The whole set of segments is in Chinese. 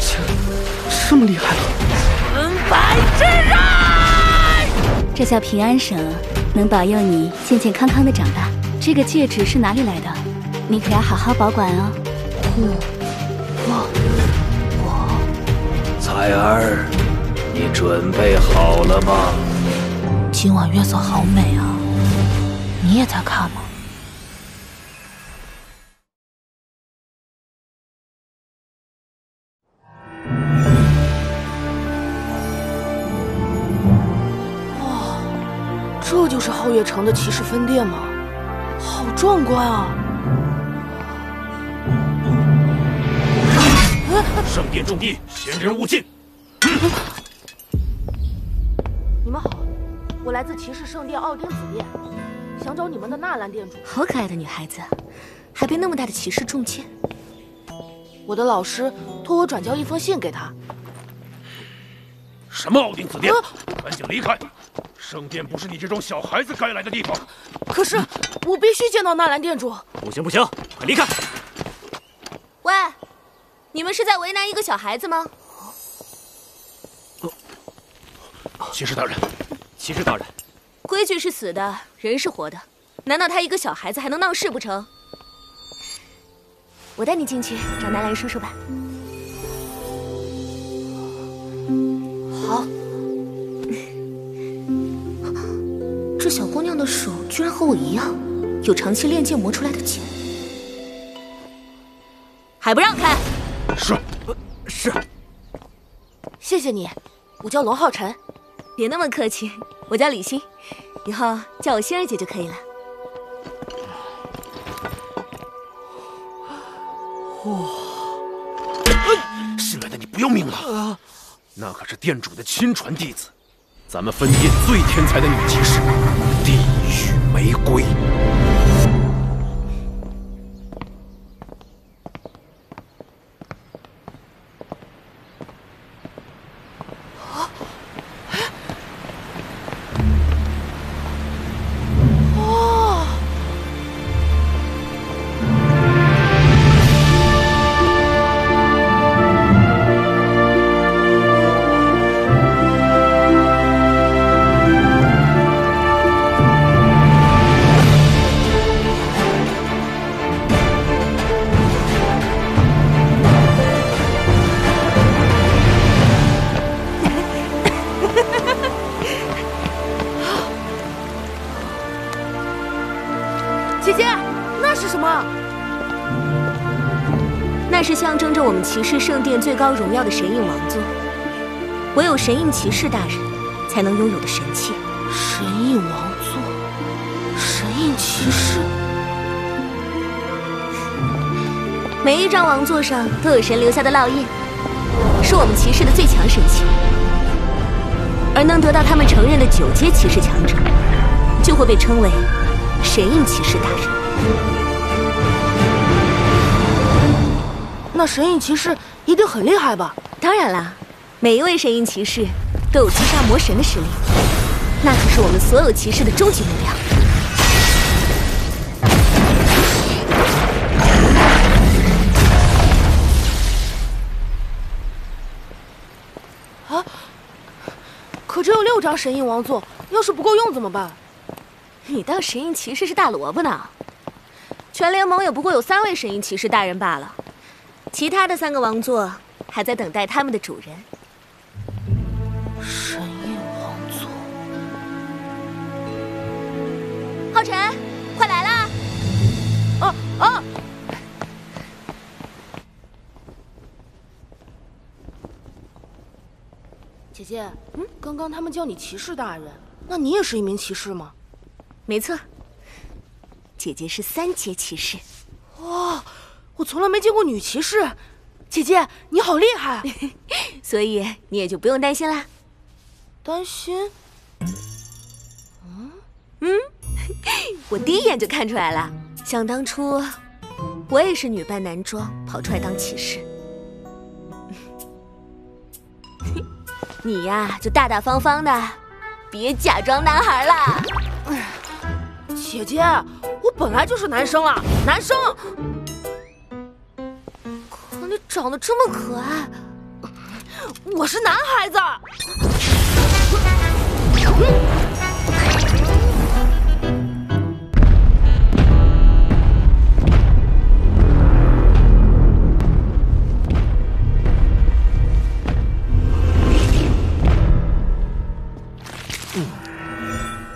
弃你！浩辰已经这么厉害了，纯白之刃！这叫平安绳，能保佑你健健康康的长大。这个戒指是哪里来的？你可要好好保管哦。我我我，彩儿，你准备好了吗？今晚月色好美啊，你也在看吗？就是皓月城的骑士分店吗？好壮观啊！圣殿重地，闲人勿进。你们好，我来自骑士圣殿奥丁子殿，想找你们的纳兰殿主。好可爱的女孩子，还被那么大的骑士中箭。我的老师托我转交一封信给他。什么奥丁子殿？赶紧离开！圣殿不是你这种小孩子该来的地方。可是我必须见到纳兰殿主。不行不行，快离开！喂，你们是在为难一个小孩子吗？骑士大人，骑士大人，规矩是死的，人是活的，难道他一个小孩子还能闹事不成？我带你进去找纳兰叔叔吧。好。这小姑娘的手居然和我一样，有长期练剑磨出来的茧，还不让开？是，是。谢谢你，我叫龙浩辰。别那么客气，我叫李欣，以后叫我欣儿姐就可以了。哇！新来的你不要命了？那可是店主的亲传弟子，咱们分店最天才的女骑士，地狱玫瑰。那是象征着我们骑士圣殿最高荣耀的神印王座，唯有神印骑士大人才能拥有的神器。神印王座，神印骑士。每一张王座上都有神留下的烙印，是我们骑士的最强神器。而能得到他们承认的九阶骑士强者，就会被称为神印骑士大人。那神印骑士一定很厉害吧？当然啦，每一位神印骑士都有击杀魔神的实力，那可是我们所有骑士的终极目标。啊！可只有六张神印王座，要是不够用怎么办？你当神印骑士是大萝卜呢？全联盟也不过有三位神印骑士大人罢了，其他的三个王座还在等待他们的主人。神印王座，浩辰，快来啦！哦哦！姐姐，嗯，刚刚他们叫你骑士大人，那你也是一名骑士吗？没错，姐姐是三阶骑士。哇，我从来没见过女骑士，姐姐你好厉害，所以你也就不用担心啦。担心？嗯嗯，我第一眼就看出来了。想当初，我也是女扮男装跑出来当骑士。你呀，就大大方方的，别假装男孩了。姐姐，我本来就是男生啊，男生。长得这么可爱，我是男孩子。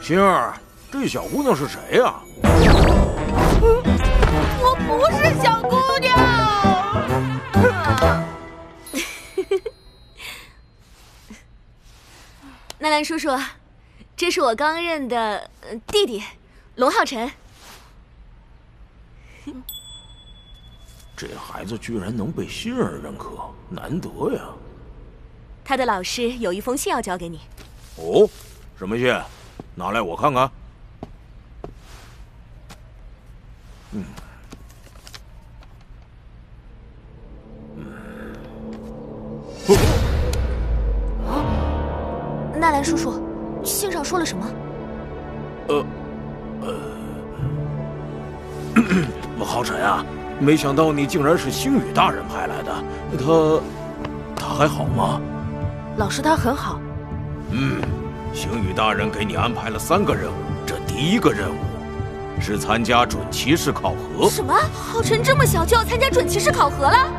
星儿，这小姑娘是谁呀？我不是小姑娘。纳兰叔叔，这是我刚认的弟弟，龙浩辰。这孩子居然能被新人认可，难得呀！他的老师有一封信要交给你。哦，什么信？拿来我看看。叔叔，信上说了什么？呃，呃，浩辰啊，没想到你竟然是星宇大人派来的。他，他还好吗？老师他很好。嗯。星宇大人给你安排了三个任务，这第一个任务是参加准骑士考核。什么？浩辰这么小就要参加准骑士考核了？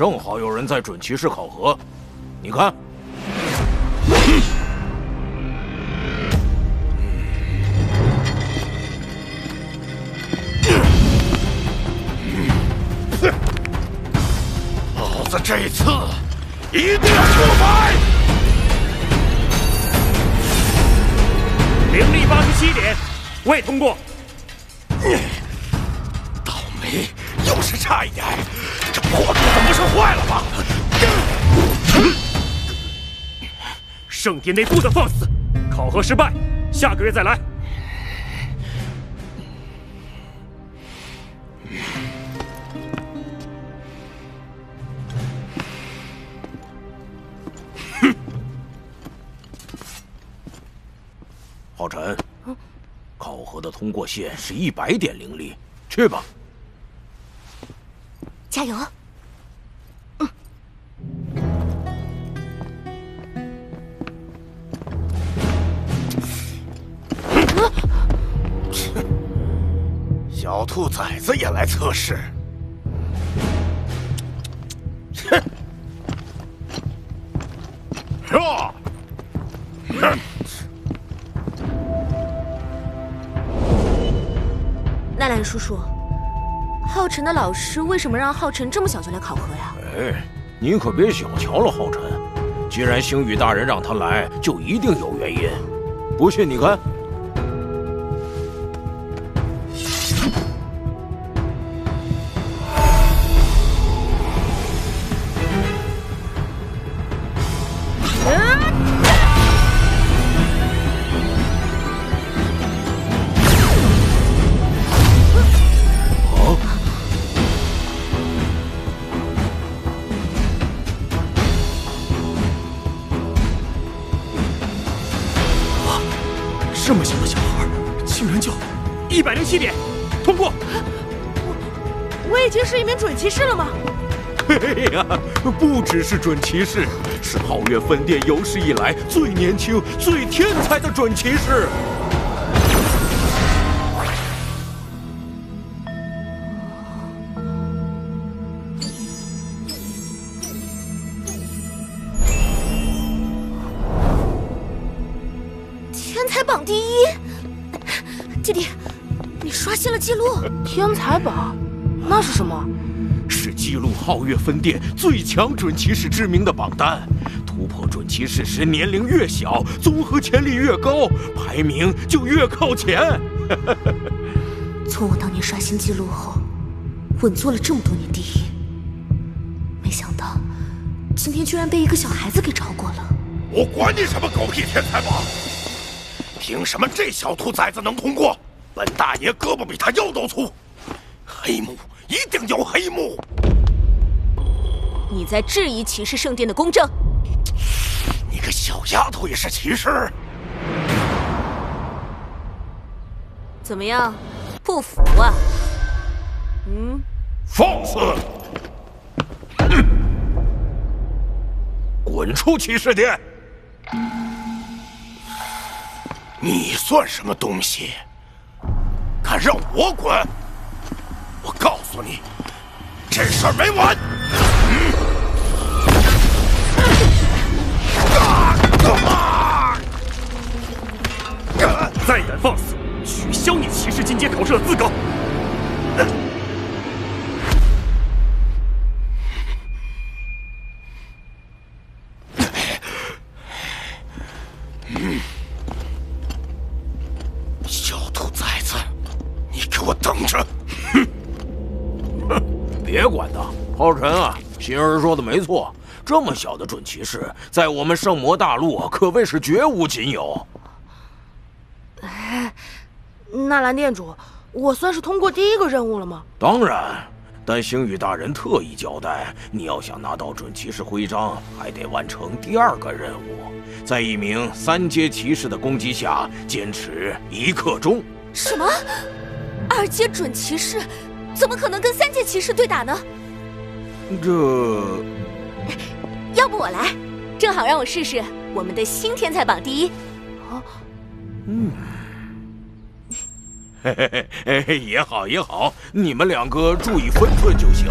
正好有人在准骑士考核，你看，老子这一次一定要出牌！灵力八十七点，未通过。倒霉，又是差一点。这破珠子不是坏了吗？圣殿内不得放肆！考核失败，下个月再来。哼！浩辰，考核的通过线是一百点灵力，去吧。加油！兔崽子也来测试。哼！纳兰叔叔。浩辰的老师为什么让浩辰这么小就来考核呀？哎，你可别小瞧了浩辰。既然星宇大人让他来，就一定有原因。不信你看。这么小的小孩，竟然就一百零七点，通过。我我已经是一名准骑士了吗？嘿呀，不只是准骑士，是皓月分店有史以来最年轻、最天才的准骑士。天才榜，那是什么？是记录皓月分店最强准骑士之名的榜单。突破准骑士时，年龄越小，综合潜力越高，排名就越靠前。从我当年刷新记录后，稳坐了这么多年第一，没想到今天居然被一个小孩子给超过了。我管你什么狗屁天才榜！凭什么这小兔崽子能通过？本大爷胳膊比他腰都粗，黑幕一定有黑幕！你在质疑骑士圣殿的公正？你个小丫头也是骑士？怎么样，不服啊？嗯，放肆！哼，滚出骑士殿！你算什么东西？敢让我滚？这事儿没完！再敢放肆，取消你骑士进阶考试的资格！小兔崽子，你给我等着！哼！哼！别管他，浩辰啊，心儿说的没错。这么小的准骑士，在我们圣魔大陆可谓是绝无仅有。哎，纳兰店主，我算是通过第一个任务了吗？当然，但星宇大人特意交代，你要想拿到准骑士徽章，还得完成第二个任务，在一名三阶骑士的攻击下坚持一刻钟。什么？二阶准骑士怎么可能跟三阶骑士对打呢？这。要不我来，正好让我试试我们的新天才榜第一。啊，嗯，嘿嘿嘿，也好也好，你们两个注意分寸就行。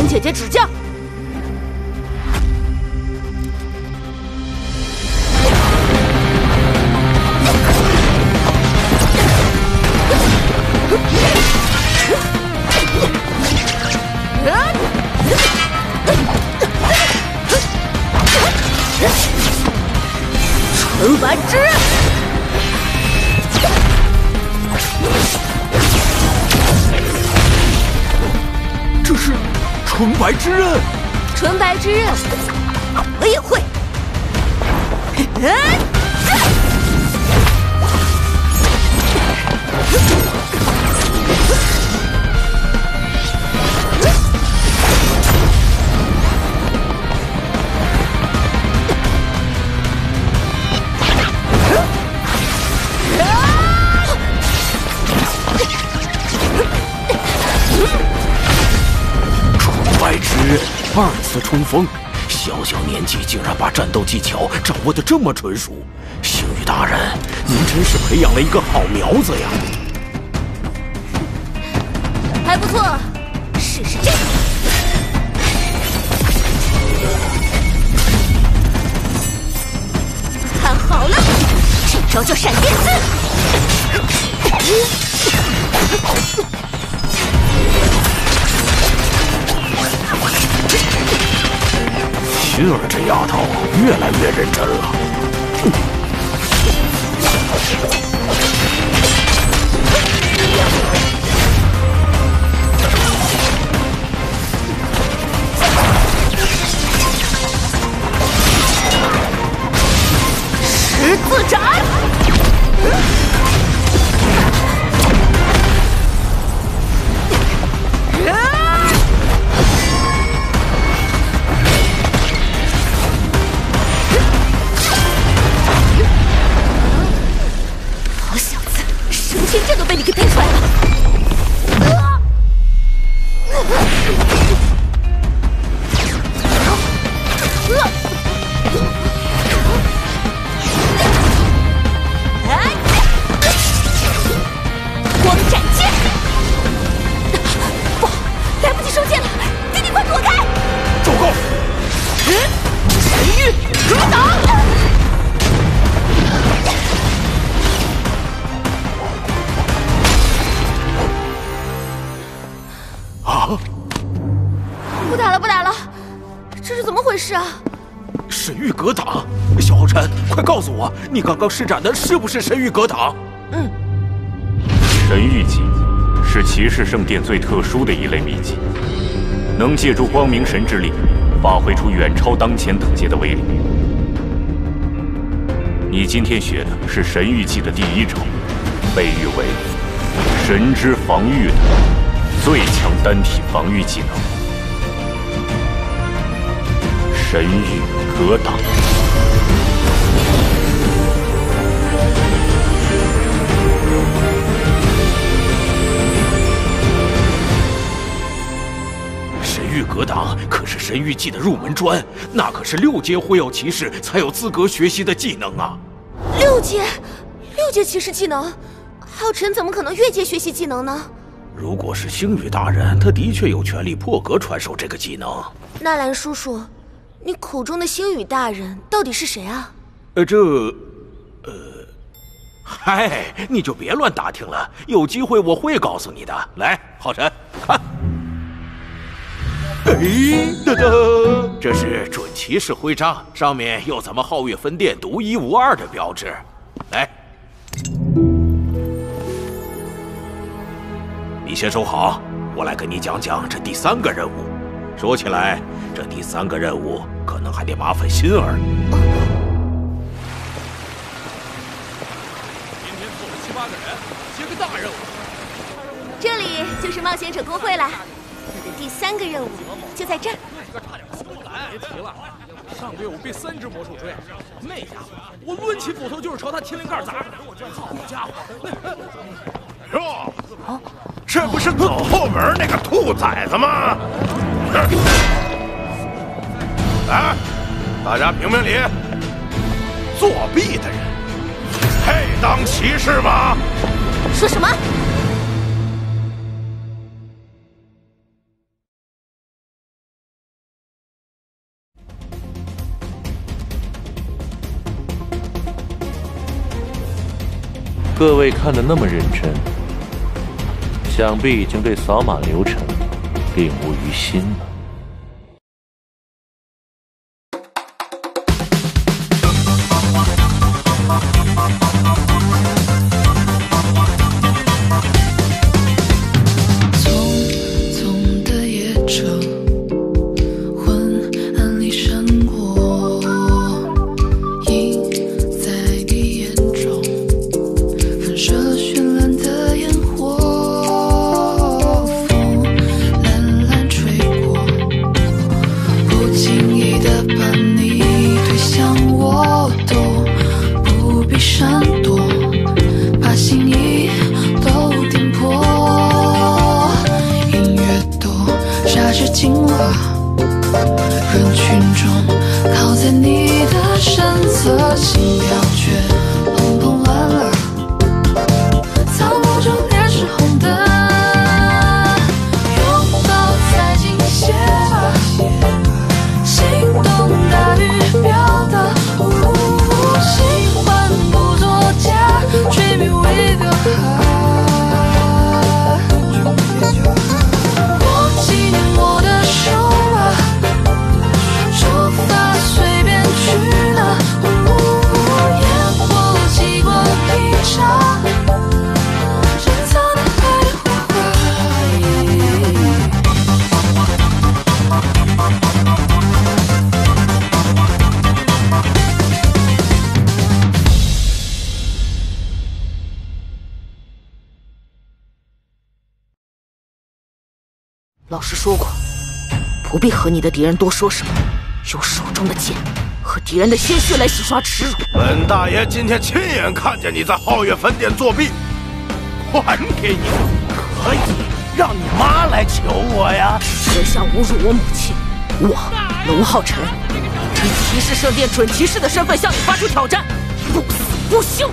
请姐姐指教。白之刃。纯白之刃，我也会。次冲锋，小小年纪竟然把战斗技巧掌握的这么纯熟，星宇大人，您真是培养了一个好苗子呀！还不错，试试这个，看好了，这招叫闪电刺。薰儿这丫头越来越认真了。不打了，不打了，这是怎么回事啊？神域格挡，小浩辰，快告诉我，你刚刚施展的是不是神域格挡？嗯，神域技是骑士圣殿最特殊的一类秘籍，能借助光明神之力，发挥出远超当前等级的威力。你今天学的是神域技的第一招，被誉为神之防御的。最强单体防御技能。神域格挡，神域格挡可是神域技的入门砖，那可是六阶灰曜骑士才有资格学习的技能啊！六阶，六阶骑士技能，浩辰怎么可能越阶学习技能呢？如果是星宇大人，他的确有权利破格传授这个技能。纳兰叔叔。你口中的星宇大人到底是谁啊？呃，这，呃，嗨，你就别乱打听了，有机会我会告诉你的。来，浩辰，看，哎，噔噔，这是准骑士徽章，上面有咱们皓月分店独一无二的标志。来，你先收好，我来跟你讲讲这第三个任务。说起来，这第三个任务可能还得麻烦心儿。今天凑了七八个人，接个大任务。这里就是冒险者工会了，我的第三个任务就在这儿。别提了，上个月我被三只魔兽追，那家伙我抡起斧头就是朝他天灵盖砸。好家伙！哟，这不是走后门那个兔崽子吗？来，大家评评理，作弊的人配当骑士吗？说什么？各位看的那么认真，想必已经对扫码流程。并无于心了。的心跳老师说过，不必和你的敌人多说什么，用手中的剑和敌人的鲜血来洗刷耻辱。本大爷今天亲眼看见你在皓月分店作弊，还给你，可以让你妈来求我呀！阁下侮辱我母亲，我龙浩辰以骑士圣殿准骑士的身份向你发出挑战，不死不休！